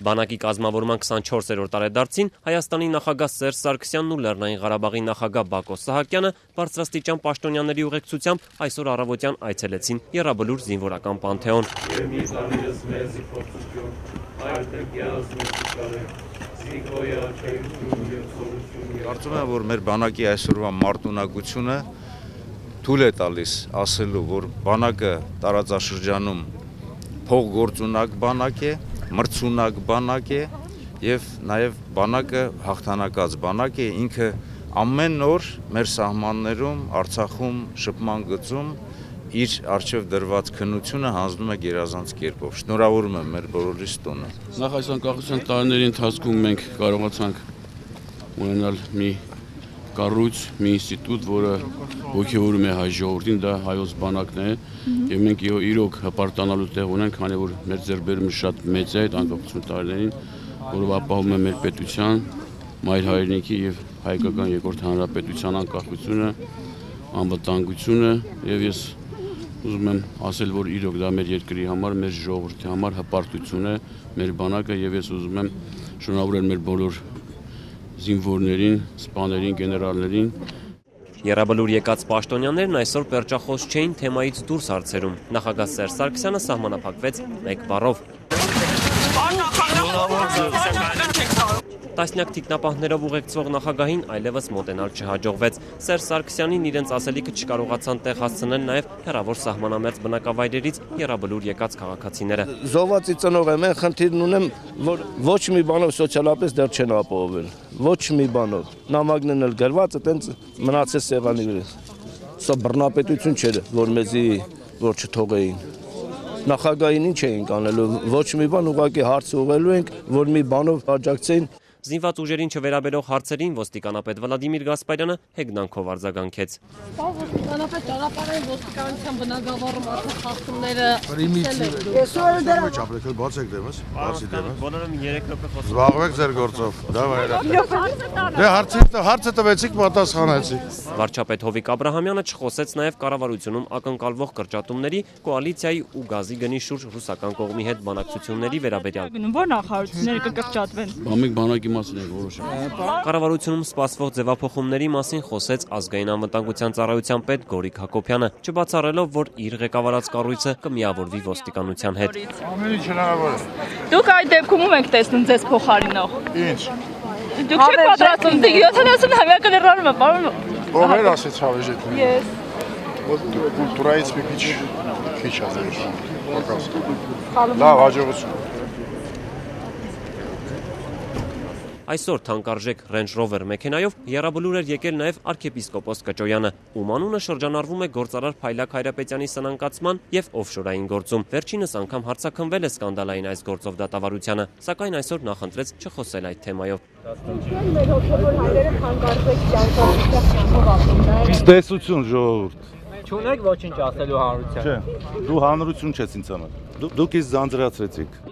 Բանակի կազմավորման 24-րդ տարեդարձին Հայաստանի նախագահ Սերժ Սարգսյանն ու Լեռնային Ղարաբաղի նախագահ Բակո Սահակյանը բարձրաստիճան պաշտոնյաների ուղեկցությամբ այսօր առավոտյան այցելեցին Եռաբլուր զինվորական պանթեոն։ Կարծում եմ, որ մեր բանակի այսօրվա մարտունակությունը թույլ է տալիս ասելու, որ բանակը տարածաշրջանում փողգործունակ բանակ է, մրցունակ բանակ է եւ նաեւ բանակը հաղթանակած բանակ է, ինքը ամեն օր մեր սահմաններում, Արցախում, շփման գծում իր արժև դրված քննությունը հանձնում է գերազանց կերպով։ Շնորհավորում եմ մեր բոլորիս տոնը։ Նախ այս անկախության տարիների ընթացքում մենք կարողացանք ունենալ մի կառույց, մի ինստիտուտ, որը ողջևորում է հայ ժողովրդին, դա հայոց բանակն է, եւ մենք իրոք հպարտանալու տեղ ունենք, քանի որ մեր ձեռբերումը շատ մեծ է այդ անկախություն տարիներին, որով ապահովում է մեր պետության, մայր հայրենիքի եւ հայկական երկրորդ հանրապետության անկախությունը, անվտանգությունը եւ ես ուզում եմ ասել, որ իրոք դա մեր երկրի համար, մեր ժողովրդի համար հպարտություն է, մեր բանակը եւ ես ուզում եմ շնորհավորել մեր բոլոր զինվորներին, սպաներին, գեներալներին Եռաբլուր եկած պաշտոնյաներն այսօր պերճախոս չէին թեմայից դուրս հարցերում։ Նախագահ Սերժ Սարգսյանը սահմանափակվեց մեկ բառով։ Տասնյակ թիկնապահներով ուղեկցվող նախագահին այլևս մոտենալ չհաջողվեց։ Սերժ Սարգսյանին իրենց ասելիքը չկարողացան տեղ հասցնել նաև հերավոր սահմանամերձ բնակավայրերից Եռաբլուր եկած քաղաքացիները։ Զոհվածի ծնող եմ, խնդիրն ունեմ, որ ոչ մի բանով սոցիալապես դեռ չեն ապահովել։ Ոչ մի բանով։ Նամակն էլ գրված է, տենց մնացել սեղանի վրա։ Սա բռնապետություն չէր, որ մեզի որ չթողեին նախագահին ինչ էինք անելու ոչ մի բան ուղղակի հարց ուղղելու ենք որ մի բանով աջակցեին Զինված ուժերին չվերաբերող հարցերին ոստիկանապետ Վլադիմիր Գասպարյանը հեգնանքով արձագանքեց։ ոստիկանապետ ճանապարհային ոստիկանության բնակավարում արդեն խախտումները Այսօր դեռ ոչ ապրել բաց եք դեմս, բացի դեմս։ Բոլորը 3 րոպե խոսում։ Զբաղվեք ձեր գործով։ Դա վայրա։ Դե հարցի հարցը տվեցիք, պատասխանեցիք։ Վարչապետ Հովիկ Աբրահամյանը չխոսեց նաև կառավարությունում ակնկալվող կրճատումների կոալիցիայի ու գազի գնի շուրջ ռուսական կողմի հետ բանակցությունների վերաբերյալ։ Որ նախարարությունները կկրճատվեն։ Բա մենք բանակի մասին ենք որոշում։ Կառավարությունում սպասվող ձևափոխումների մասին խոսեց ազգային անվտանգության ծառայության պետ Գորիկ Հակոբյանը, չբացառելով, որ իր ղեկավարած կառույցը կմիավորվի ոստիկանության հետ։ Ամեն ինչ հնարավոր է։ Դուք այդ դեպքում ում եք տեսնում ձեզ փոխարինող։ Ինչ։ Դուք չեք պատրաստում 70 համյակը լրանում է, պարոն։ Ով էր ասեց հավեժետ։ Ես։ Կուլտուրայից մի քիչ քիչ Պակաս։ Լավ, հաջողություն։ Այսօր թանկարժեք Range Rover մեքենայով Եռաբլուր էր եկել նաև arczepiskopos Կճոյանը, ում անունը շրջանառվում է գործարար Փայլակ Հայրապետյանի սնանկացման եւ օֆշորային գործում։ Վերջինս անգամ հարցակնվել է սկանդալային այս գործով դատավարությանը, սակայն այսօր նախընտրեց չխոսել այդ թեմայով։ մեր հոգևոր հայրերը թանկարժեք կյանքով ապրում են։ Տեսություն ժողովուրդ։ Չունեք ոչինչ ասելու հանրության։ Չէ, դու հանրություն չես ինձ համար։ Դու դուք ինձ ձանձրացրեցիք։